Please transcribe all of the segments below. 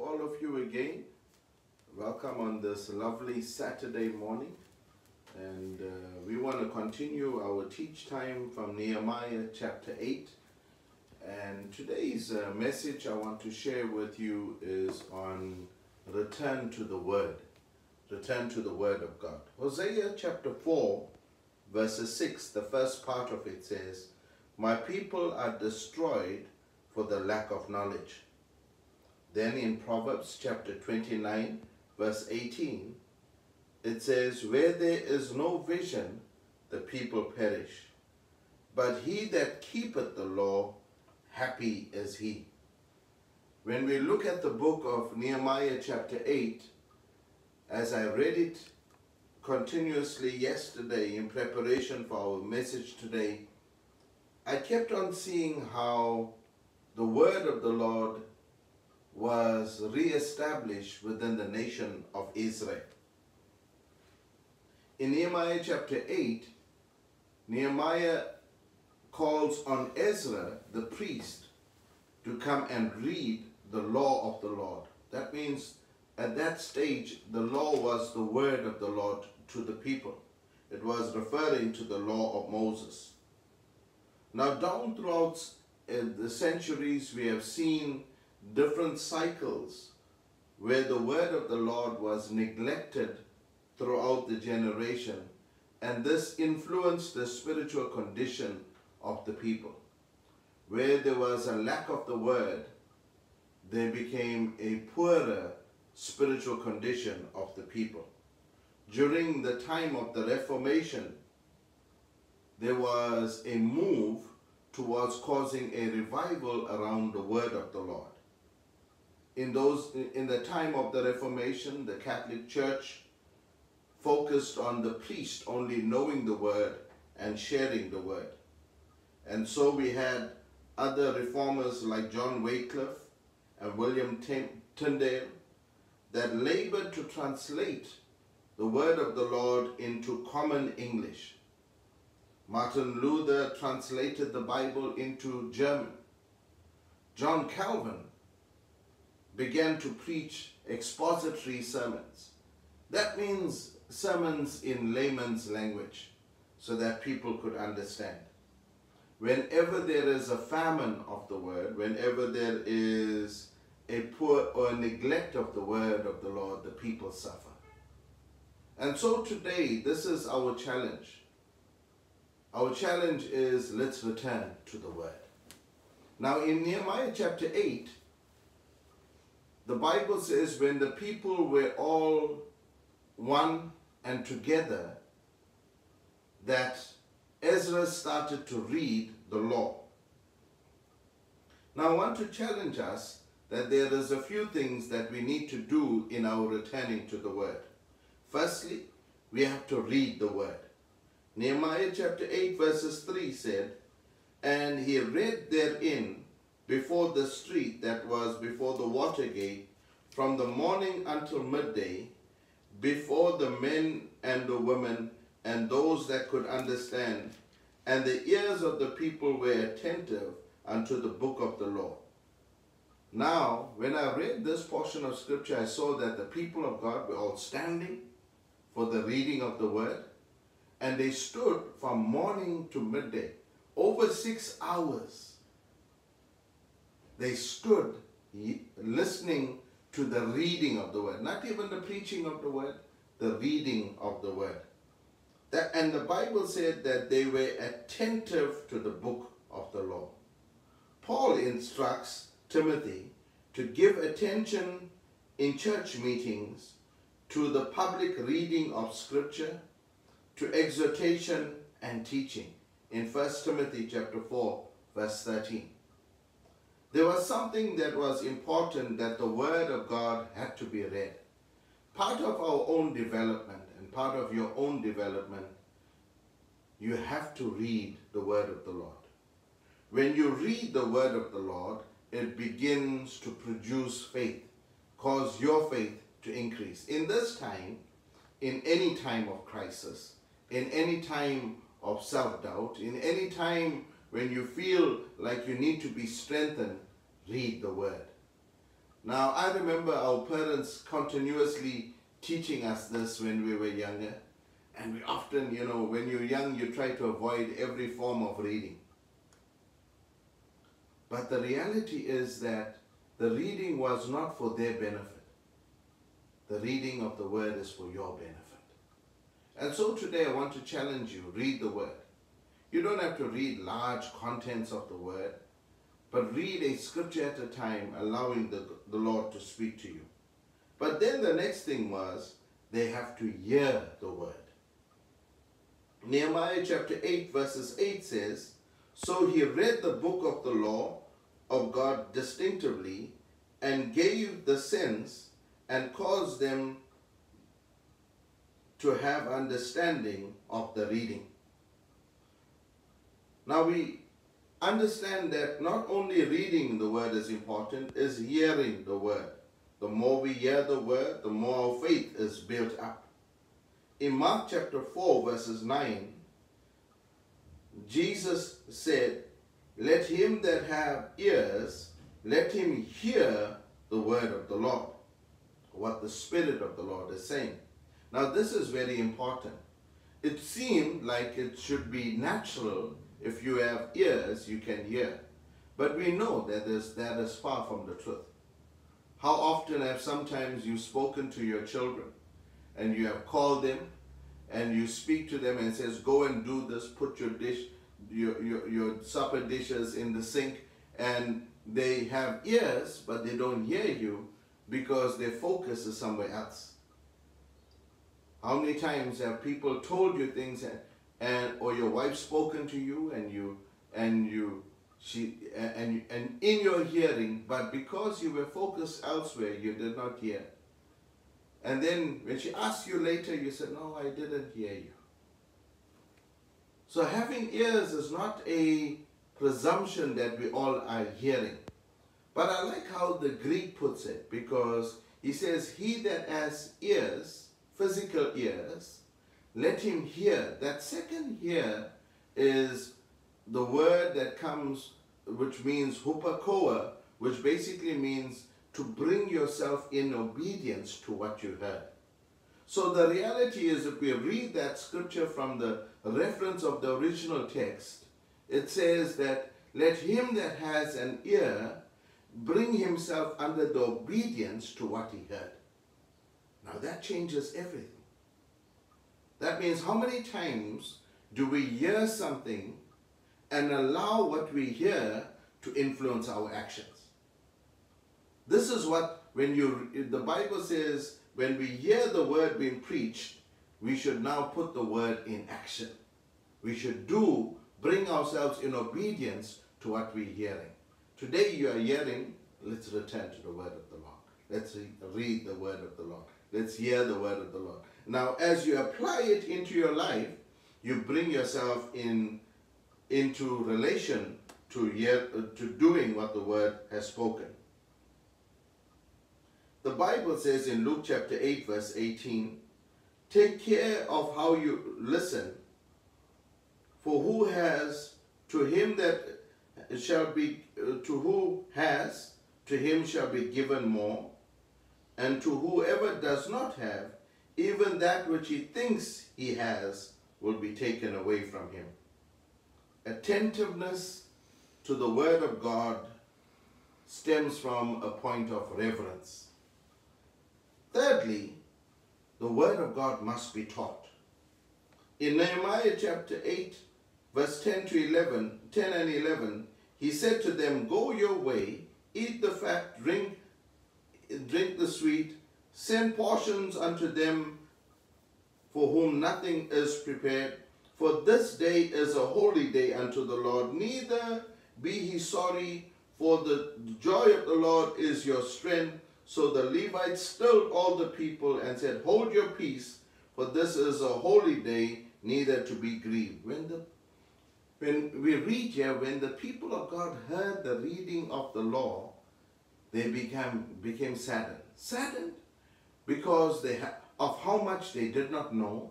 all of you again. Welcome on this lovely Saturday morning. And uh, we want to continue our teach time from Nehemiah chapter 8. And today's uh, message I want to share with you is on return to the Word. Return to the Word of God. Hosea chapter 4, verses 6, the first part of it says, My people are destroyed for the lack of knowledge. Then in Proverbs chapter 29, verse 18, it says, Where there is no vision, the people perish. But he that keepeth the law, happy is he. When we look at the book of Nehemiah chapter 8, as I read it continuously yesterday in preparation for our message today, I kept on seeing how the word of the Lord was re-established within the nation of Israel. In Nehemiah chapter 8, Nehemiah calls on Ezra, the priest, to come and read the law of the Lord. That means at that stage, the law was the word of the Lord to the people. It was referring to the law of Moses. Now, down throughout uh, the centuries, we have seen different cycles where the word of the Lord was neglected throughout the generation, and this influenced the spiritual condition of the people. Where there was a lack of the word, there became a poorer spiritual condition of the people. During the time of the Reformation, there was a move towards causing a revival around the word of the Lord. In those in the time of the Reformation, the Catholic Church focused on the priest only knowing the word and sharing the word. And so we had other reformers like John Wycliffe and William Tyndale that labored to translate the word of the Lord into common English. Martin Luther translated the Bible into German. John Calvin began to preach expository sermons. That means sermons in layman's language so that people could understand. Whenever there is a famine of the word, whenever there is a poor or neglect of the word of the Lord, the people suffer. And so today, this is our challenge. Our challenge is let's return to the word. Now in Nehemiah chapter 8, the Bible says when the people were all one and together, that Ezra started to read the law. Now I want to challenge us that there is a few things that we need to do in our returning to the word. Firstly, we have to read the word. Nehemiah chapter 8 verses 3 said, And he read therein before the street that was before the water gate from the morning until midday, before the men and the women and those that could understand, and the ears of the people were attentive unto the book of the law. Now, when I read this portion of scripture, I saw that the people of God were all standing for the reading of the word, and they stood from morning to midday, over six hours. They stood listening to the reading of the word, not even the preaching of the word, the reading of the word. That, and the Bible said that they were attentive to the book of the law. Paul instructs Timothy to give attention in church meetings to the public reading of scripture, to exhortation and teaching in 1 Timothy chapter 4 verse 13. There was something that was important that the word of God had to be read. Part of our own development and part of your own development, you have to read the word of the Lord. When you read the word of the Lord, it begins to produce faith, cause your faith to increase. In this time, in any time of crisis, in any time of self-doubt, in any time when you feel like you need to be strengthened, read the word. Now, I remember our parents continuously teaching us this when we were younger. And we often, you know, when you're young, you try to avoid every form of reading. But the reality is that the reading was not for their benefit. The reading of the word is for your benefit. And so today I want to challenge you read the word. You don't have to read large contents of the word, but read a scripture at a time, allowing the, the Lord to speak to you. But then the next thing was they have to hear the word. Nehemiah chapter 8, verses 8 says, So he read the book of the law of God distinctively and gave the sense and caused them to have understanding of the reading. Now we understand that not only reading the word is important, is hearing the word. The more we hear the word, the more our faith is built up. In Mark chapter 4, verses 9, Jesus said, Let him that have ears, let him hear the word of the Lord, what the Spirit of the Lord is saying. Now, this is very important. It seemed like it should be natural if you have ears, you can hear. But we know that is, that is far from the truth. How often have sometimes you spoken to your children and you have called them and you speak to them and says, go and do this, put your dish, your, your, your supper dishes in the sink and they have ears but they don't hear you because their focus is somewhere else. How many times have people told you things and, and or your wife spoken to you and you and you she and and in your hearing, but because you were focused elsewhere, you did not hear. And then when she asked you later, you said, "No, I didn't hear you." So having ears is not a presumption that we all are hearing. But I like how the Greek puts it because he says, He that has ears, physical ears, let him hear. That second hear is the word that comes, which means hupakoa, which basically means to bring yourself in obedience to what you heard. So the reality is, if we read that scripture from the reference of the original text, it says that let him that has an ear bring himself under the obedience to what he heard. Now that changes everything. That means how many times do we hear something and allow what we hear to influence our actions? This is what, when you, the Bible says, when we hear the word being preached, we should now put the word in action. We should do, bring ourselves in obedience to what we're hearing. Today you are hearing, let's return to the word of the Lord. Let's read the word of the Lord. Let's hear the word of the Lord. Now, as you apply it into your life, you bring yourself in into relation to, to doing what the word has spoken. The Bible says in Luke chapter 8, verse 18, Take care of how you listen, for who has to him that shall be, to who has, to him shall be given more, and to whoever does not have, even that which he thinks he has will be taken away from him. Attentiveness to the Word of God stems from a point of reverence. Thirdly, the Word of God must be taught. In Nehemiah chapter 8, verse 10 to 11, 10 and 11, he said to them, Go your way, eat the fat, drink, drink the sweet, Send portions unto them for whom nothing is prepared. For this day is a holy day unto the Lord. Neither be he sorry, for the joy of the Lord is your strength. So the Levites stilled all the people and said, Hold your peace, for this is a holy day, neither to be grieved. When the when we read here, when the people of God heard the reading of the law, they became became saddened. Saddened because they of how much they did not know,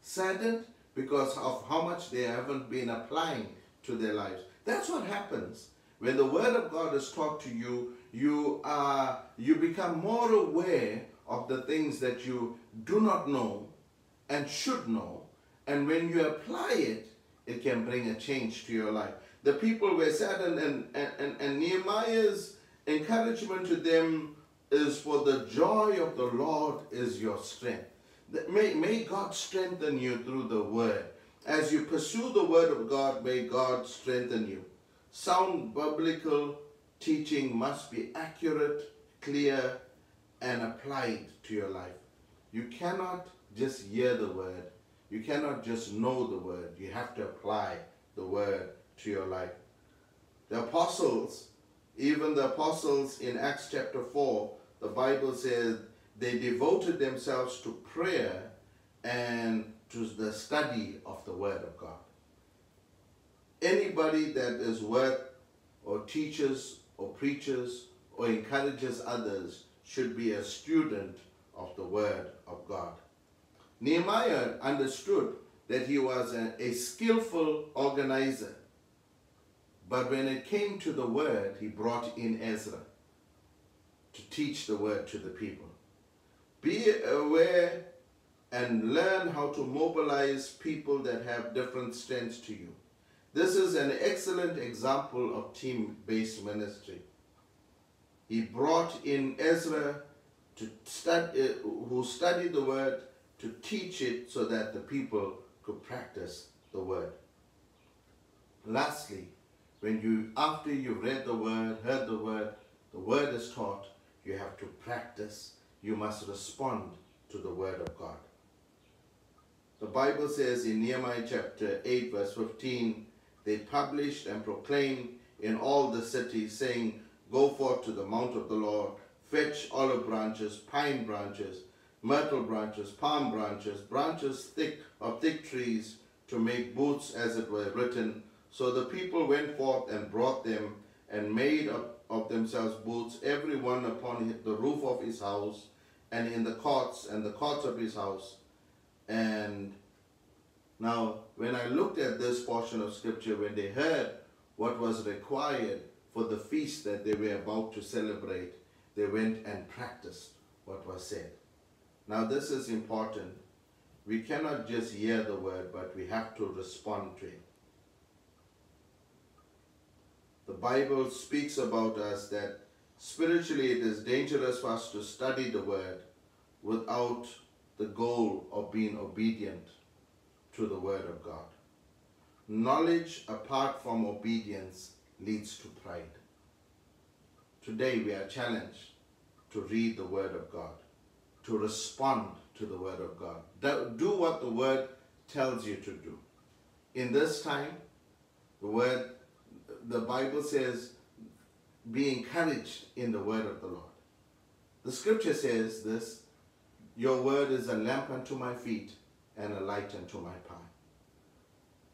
saddened because of how much they haven't been applying to their lives. That's what happens when the Word of God is taught to you. you are you become more aware of the things that you do not know and should know. And when you apply it, it can bring a change to your life. The people were saddened, and, and, and, and Nehemiah's encouragement to them is for the joy of the Lord is your strength. May, may God strengthen you through the word. As you pursue the word of God, may God strengthen you. Sound biblical teaching must be accurate, clear, and applied to your life. You cannot just hear the word. You cannot just know the word. You have to apply the word to your life. The apostles, even the apostles in Acts chapter 4, the Bible says they devoted themselves to prayer and to the study of the Word of God. Anybody that is worth or teaches or preaches or encourages others should be a student of the Word of God. Nehemiah understood that he was a, a skillful organizer. But when it came to the Word, he brought in Ezra to teach the Word to the people. Be aware and learn how to mobilize people that have different strengths to you. This is an excellent example of team-based ministry. He brought in Ezra to study, uh, who studied the word to teach it so that the people could practice the word. Lastly, when you after you've read the word, heard the word, the word is taught, you have to practice. You must respond to the word of God. The Bible says in Nehemiah chapter 8 verse 15, they published and proclaimed in all the cities saying, Go forth to the mount of the Lord, fetch olive branches, pine branches, myrtle branches, palm branches, branches thick of thick trees to make booths as it were written. So the people went forth and brought them and made of, of themselves booths, every one upon the roof of his house and in the courts and the courts of his house and now, when I looked at this portion of scripture, when they heard what was required for the feast that they were about to celebrate, they went and practiced what was said. Now, this is important. We cannot just hear the word, but we have to respond to it. The Bible speaks about us that spiritually it is dangerous for us to study the word without the goal of being obedient to the Word of God. Knowledge apart from obedience leads to pride. Today we are challenged to read the Word of God, to respond to the Word of God. Do what the Word tells you to do. In this time, the Word, the Bible says, be encouraged in the Word of the Lord. The scripture says this your word is a lamp unto my feet and a light unto my path.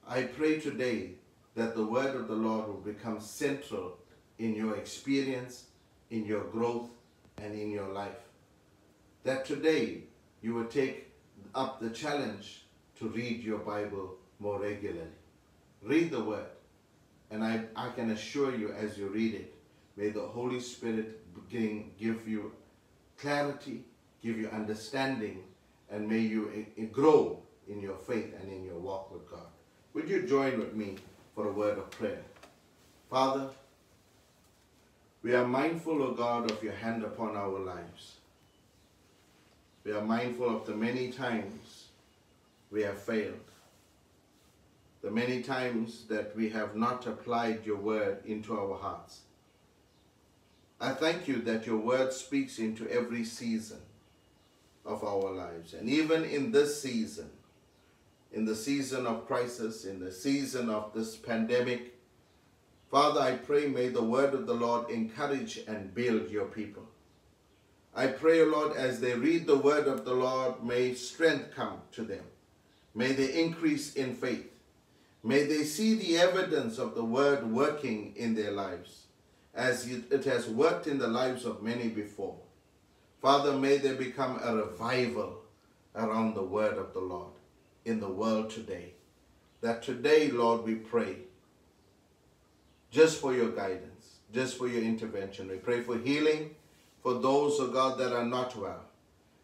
I pray today that the word of the Lord will become central in your experience, in your growth, and in your life. That today you will take up the challenge to read your Bible more regularly. Read the word. And I, I can assure you as you read it, may the Holy Spirit begin, give you clarity, give you understanding, and may you eh, eh, grow in your faith and in your walk with God. Would you join with me for a word of prayer? Father, we are mindful, O God, of your hand upon our lives. We are mindful of the many times we have failed, the many times that we have not applied your word into our hearts. I thank you that your word speaks into every season of our lives. And even in this season, in the season of crisis, in the season of this pandemic, Father, I pray may the word of the Lord encourage and build your people. I pray, O Lord, as they read the word of the Lord, may strength come to them. May they increase in faith. May they see the evidence of the word working in their lives as it has worked in the lives of many before. Father, may there become a revival around the word of the Lord in the world today. That today, Lord, we pray just for your guidance, just for your intervention. We pray for healing for those, oh God, that are not well.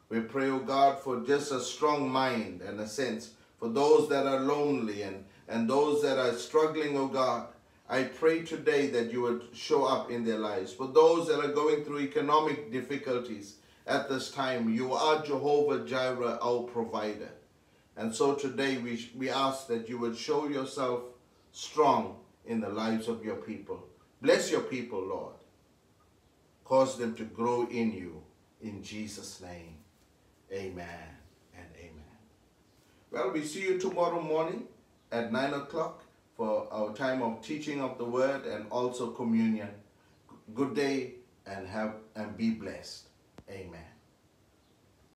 We pray, oh God, for just a strong mind and a sense for those that are lonely and, and those that are struggling, oh God. I pray today that you would show up in their lives. For those that are going through economic difficulties at this time, you are Jehovah Jireh, our provider. And so today we, we ask that you would show yourself strong in the lives of your people. Bless your people, Lord. Cause them to grow in you. In Jesus' name, amen and amen. Well, we see you tomorrow morning at 9 o'clock for our time of teaching of the word and also communion. Good day and have and be blessed. Amen.